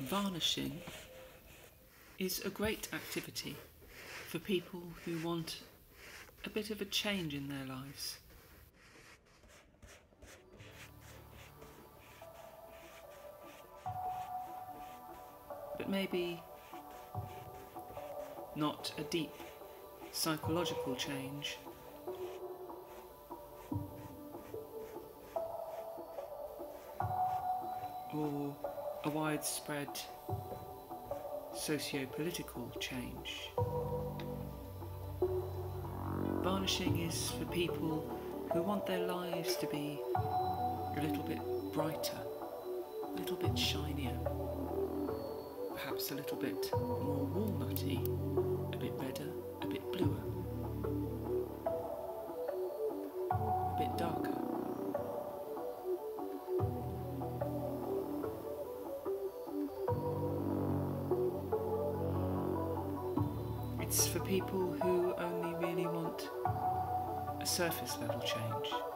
Varnishing is a great activity for people who want a bit of a change in their lives. But maybe not a deep psychological change. Or a widespread socio-political change. Varnishing is for people who want their lives to be a little bit brighter, a little bit shinier, perhaps a little bit more walnutty, a bit redder, a bit bluer, a bit darker. It's for people who only really want a surface level change.